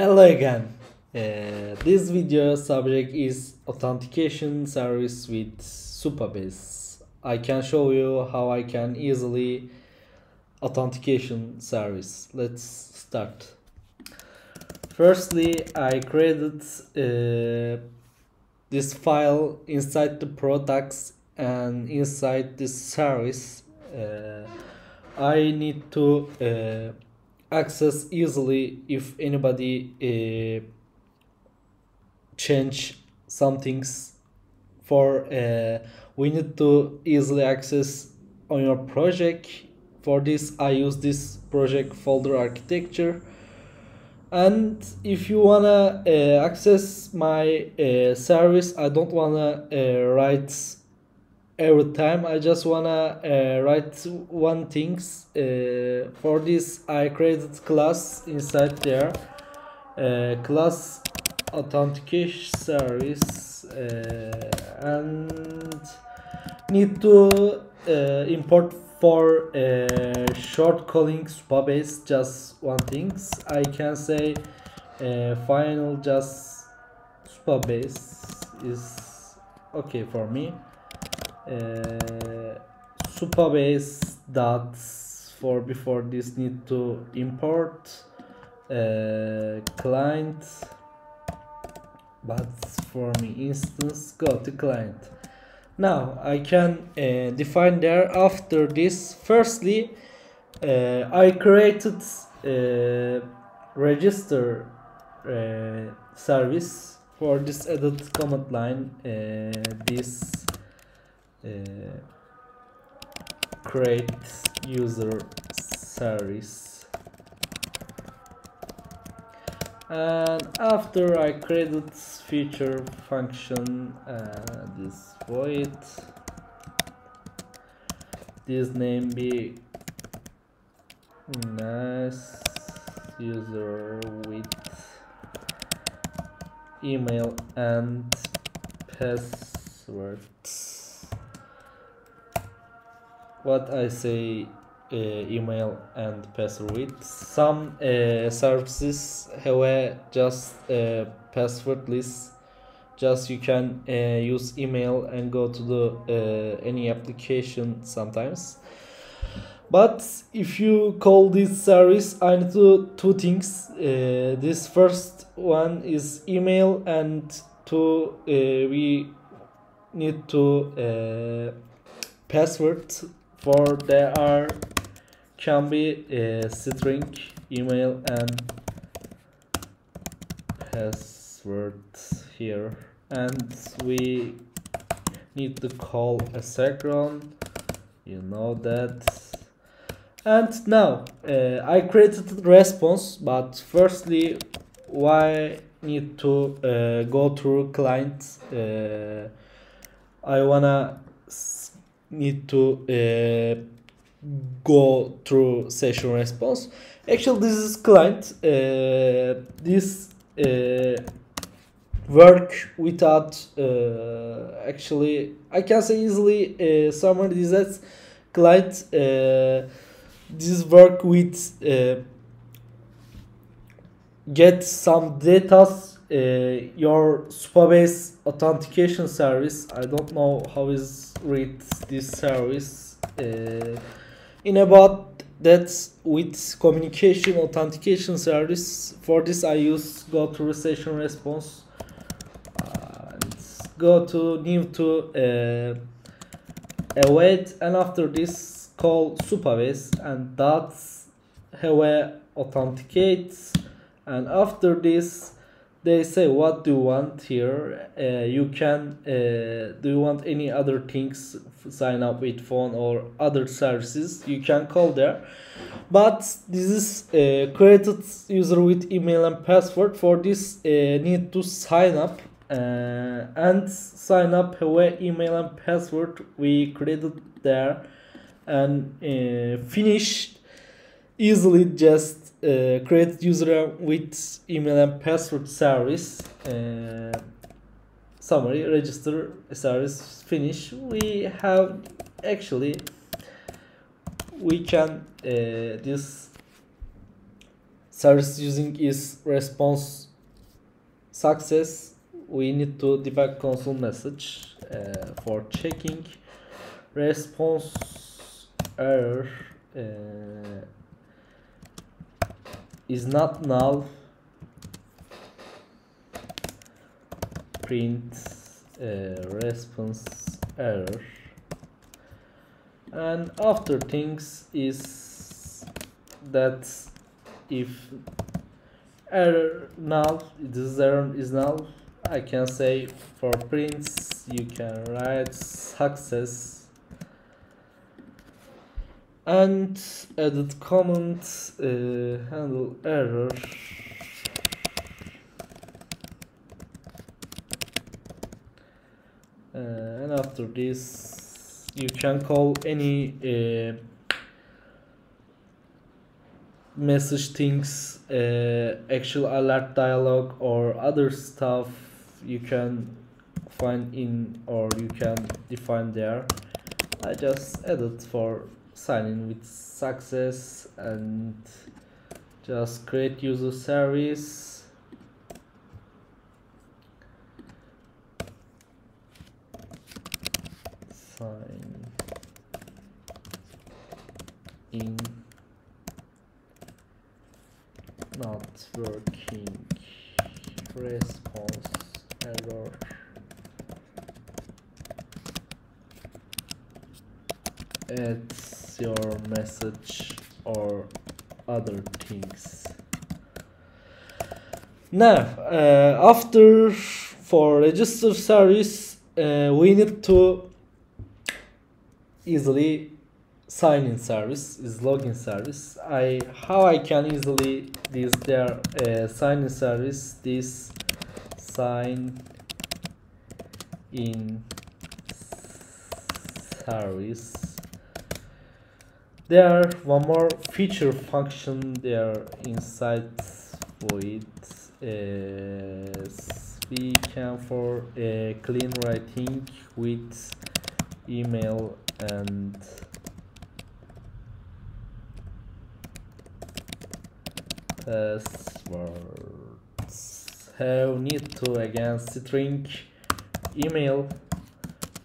Hello again. Uh, this video subject is authentication service with Supabase. I can show you how I can easily authentication service. Let's start. Firstly, I created uh, this file inside the products and inside this service. Uh, I need to uh, access easily if anybody uh, change some things for uh, we need to easily access on your project. For this i use this project folder architecture. And if you wanna uh, access my uh, service i don't wanna uh, write every time i just wanna uh, write one things uh, for this i created class inside there. Uh, class authentication service uh, and need to uh, import for uh, short calling supabase just one things. I can say final just supabase is okay for me uh, supabase dots for before this need to import. Uh, client. But for me instance go to client. Now I can uh, define there after this. Firstly uh, I created register service for this added command line this uh, create user service and after I created feature function uh, this void this name be nice user with email and password what I say uh, email and password. Some uh, services have just uh, password list. Just you can uh, use email and go to the uh, any application sometimes. But if you call this service i need to two things. Uh, this first one is email and two we need to password for there are can be a string email and password here. And we need to call a second you know that. And now uh, I created response but firstly why need to uh, go through client uh, I wanna need to uh, go through session response. Actually this is client uh, this uh, work without uh, actually I can say easily uh, summary this as client uh, this work with uh, get some data uh, your Supabase authentication service I don't know how is read this service uh, in about that with communication authentication service for this I use go to session response and go to new to uh, await and after this call supabase and that's have a authenticate and after this they say what do you want here? Uh, you can uh, do you want any other things sign up with phone or other services? You can call there. But this is uh, created user with email and password. For this uh, need to sign up uh, and sign up have a email and password we created there and uh, finished easily just uh, create user with email and password service uh, summary register service finish. We have actually we can uh, this service using is response success. We need to debug console message uh, for checking. Response error uh, is not null print uh, response error. And after things is that if error null this error is null I can say for prints you can write success and edit comment uh, handle error. Uh, and after this you can call any uh, message things uh, actual alert dialog or other stuff you can find in or you can define there. I just edit for signing with success and just create user service. Sign in. Not working. Response error. Add your message or other things. Now uh, after for register service uh, we need to easily sign in service is login service. I how i can easily this their uh, sign in service this sign in service there one more feature function there inside void is we can for a clean writing with email and passwords. Have need to again string email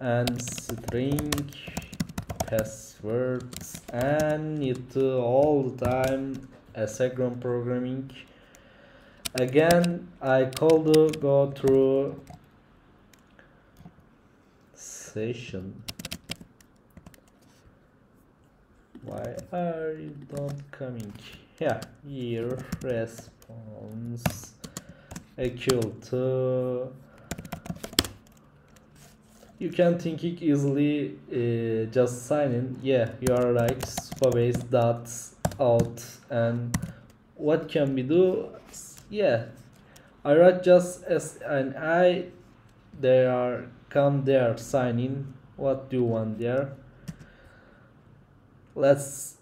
and string passwords and it to all the time asynchronous programming. Again I call the go through session. Why are you not coming? Yeah here response equal to you can think it easily uh, just sign in yeah you are right. Supabase dot out and what can we do? Yeah. I write just as and i. There are come there sign in what do you want there? Let's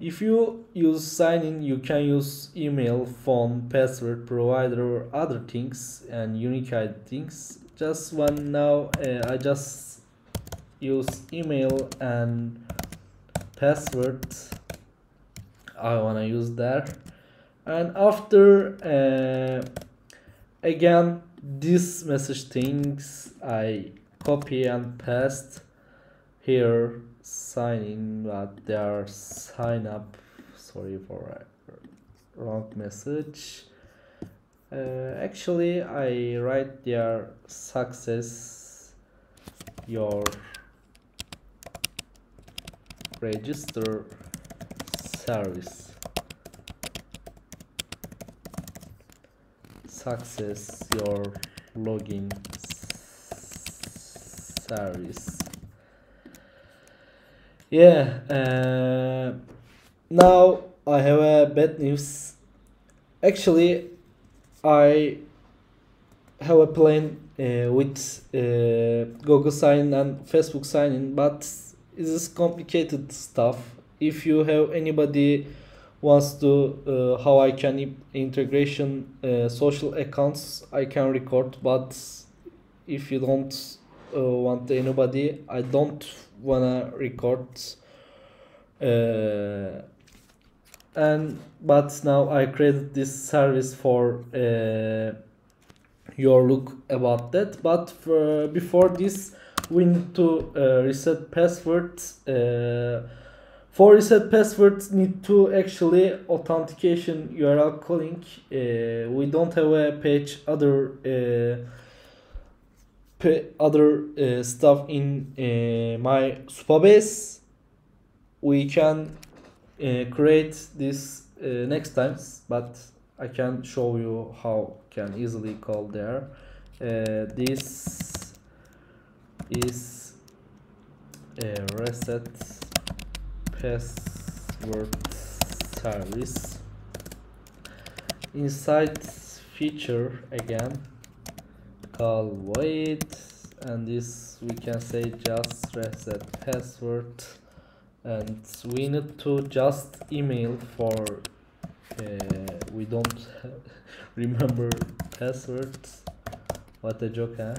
if you use sign in you can use email phone password provider or other things and unique things just one now uh, I just use email and password. I wanna use that. And after uh, again this message things I copy and paste here signing but they are sign up. Sorry for wrong message uh, actually I write their success your register service. Success your login service. Yeah uh, now I have a bad news. Actually I have a plan uh, with uh, Google sign and Facebook sign in but it is complicated stuff. If you have anybody wants to uh, how I can integration uh, social accounts I can record but if you don't uh, want anybody I don't wanna record uh, and but now I created this service for uh, your look about that. But for, before this we need to uh, reset passwords uh, for reset passwords need to actually authentication url calling uh, we don't have a page other uh, other uh, stuff in uh, my supabase we can uh, create this uh, next times but I can show you how can easily call there. Uh, this is a reset password service. Inside feature again call void and this we can say just reset password and we need to just email for uh, we don't remember passwords what a joke huh?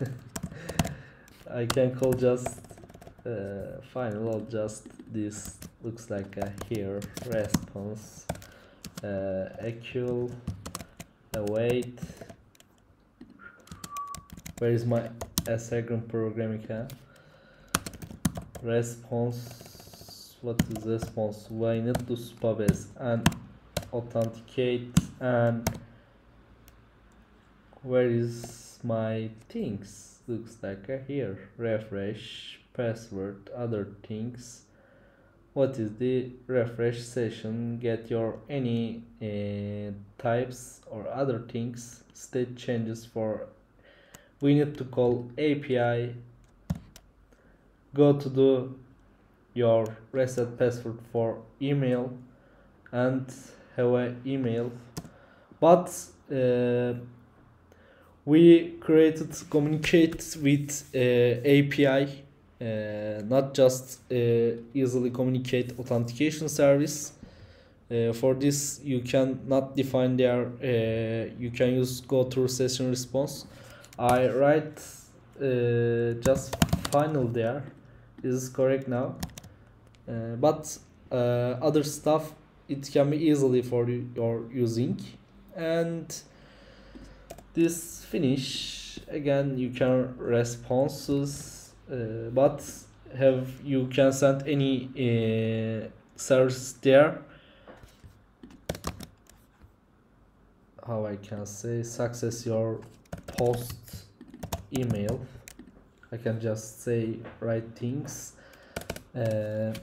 I can call just uh, fine well just this looks like a here response uh, equal await where is my asynchronous programming huh? Response what is response we need to supabase and authenticate and where is my things? Looks like here. Refresh password other things. What is the refresh session? Get your any uh, types or other things. State changes for we need to call API go to the your reset password for email and have an email. But uh, we created communicate with uh, API uh, not just uh, easily communicate authentication service. Uh, for this you can not define there uh, you can use go through session response. I write just final there is correct now. Uh, but uh, other stuff it can be easily for you your using. And this finish again you can responses uh, but have you can send any uh, service there. How I can say success your post email I can just say write things. Uh,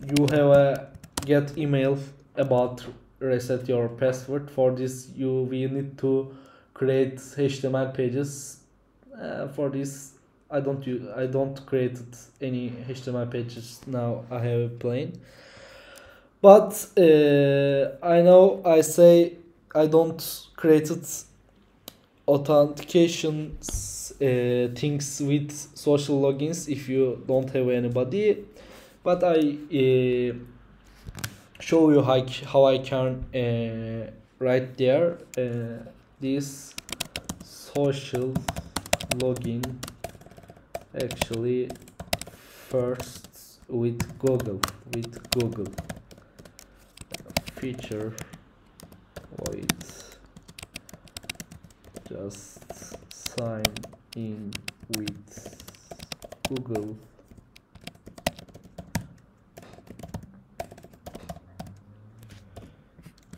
you have a get email about reset your password. For this you we need to create html pages. Uh, for this i don't use i don't create any html pages now. I have a plain. But uh, i know i say i don't create it authentication uh, things with social logins if you don't have anybody. But I uh, show you how, how I can uh, write there uh, this social login actually first with Google with Google feature just sign in with Google.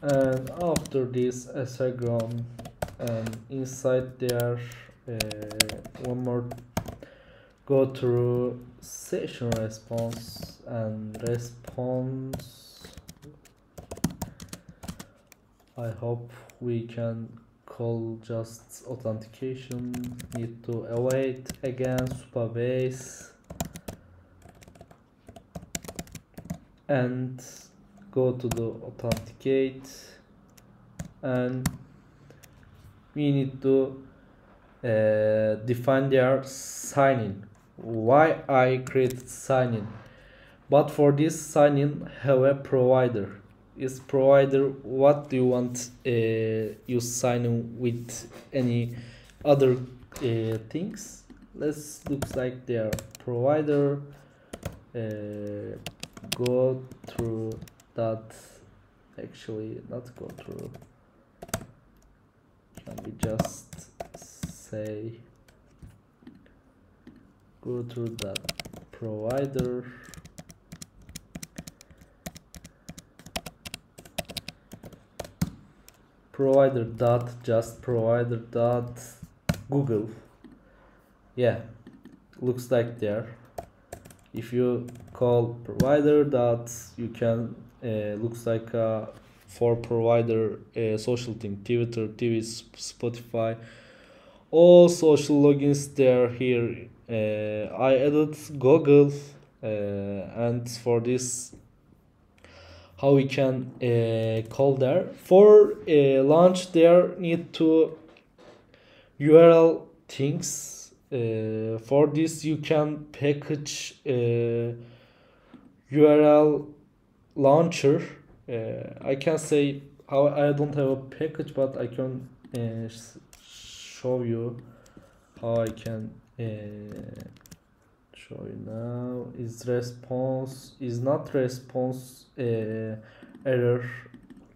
And after this asynchron and inside there uh, one more go through session response and response. I hope we can call just authentication need to await again supabase and go to the authenticate. And we need to uh, define their sign-in. Why I created sign-in? But for this sign-in have a provider is provider what do you want uh, you sign with any other uh, things? Let's looks like their provider uh, go through that actually not go through. Can we just say go through that provider provider dot just provider dot google. Yeah looks like there. If you call provider dot you can uh, looks like uh, for provider uh, social thing twitter tv spotify. All social logins there here uh, i added google uh, and for this how we can uh, call there. For uh, launch there need to url things uh, for this you can package uh, url launcher. Uh, i can say how i don't have a package but i can uh, show you how i can uh, show you now is response is not response uh, error.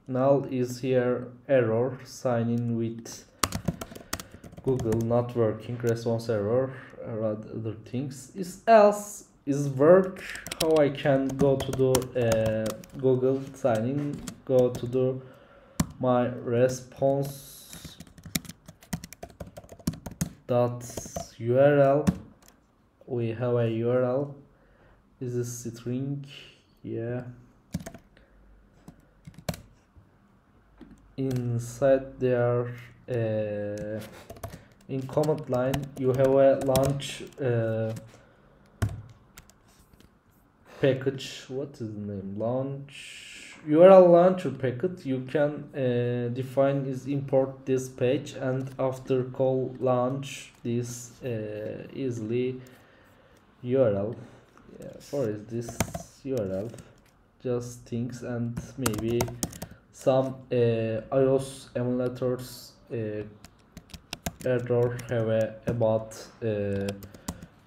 Null is here error sign in with google not working response error other things. Is else is work how i can go to the uh, google sign in go to the my response dot url we have a url is a string yeah. Inside there uh, in command line you have a launch uh, package. What is the name? Launch. Url launcher packet. You can uh, define is import this page and after call launch this uh, easily url yeah, for is this url just things and maybe some uh, ios emulators uh, error have a, about uh,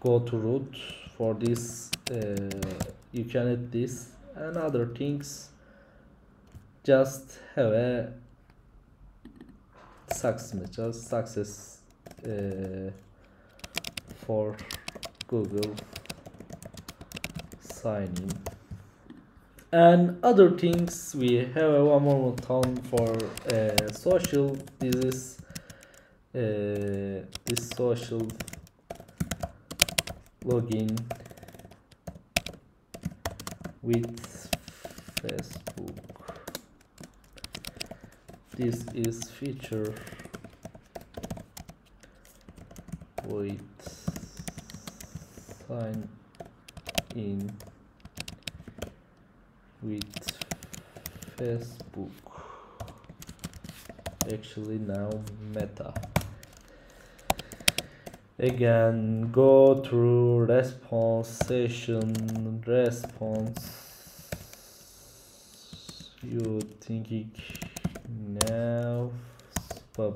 go to root for this uh, you can add this and other things. Just have a success just success uh, for google sign in and other things we have one more button for uh, social. This is uh, this social login with facebook. This is feature with sign in with Facebook. Actually now meta. Again go through response session response. You thinking now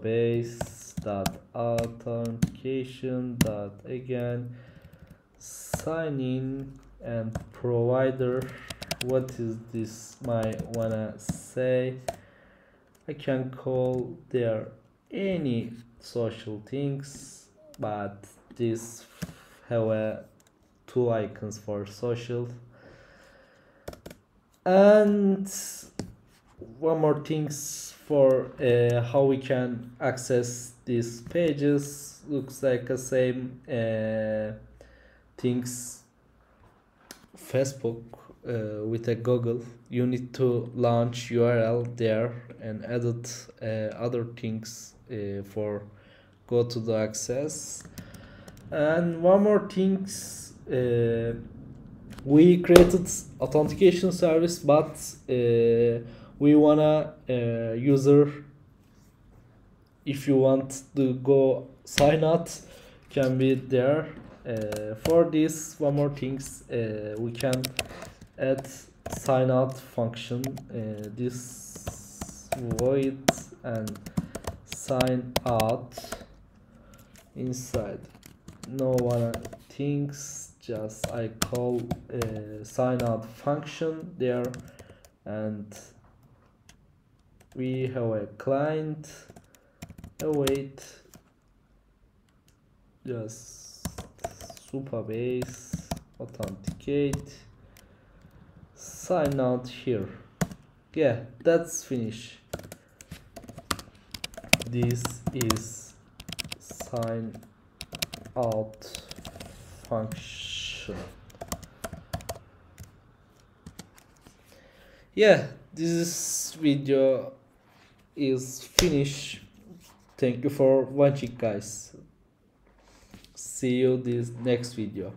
base dot authentication dot again sign in and provider what is this my wanna say? I can call there any social things but this have a two icons for social. And one more things for uh, how we can access these pages. Looks like the same uh, things. Facebook uh, with a google you need to launch url there and edit uh, other things uh, for go to the access. And one more things uh, we created authentication service but uh, we wanna uh, user if you want to go sign out can be there. For this one more things we can add sign out function uh, this void and sign out inside. No one thinks just I call uh, sign out function there. And we have a client await just supabase authenticate sign out here. Yeah that's finish. This is sign out function. Yeah this video is finished thank you for watching guys. See you this next video